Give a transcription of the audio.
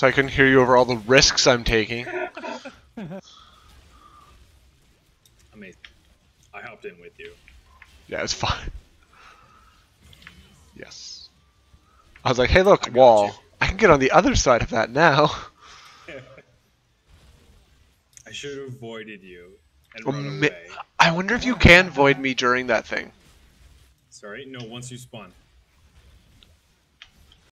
so I couldn't hear you over all the risks I'm taking. I mean, I hopped in with you. Yeah, it's fine. Yes. I was like, hey, look, I wall. I can get on the other side of that now. I should have avoided you and well, run away. I wonder if you can void me during that thing. Sorry, no. Once you spawn.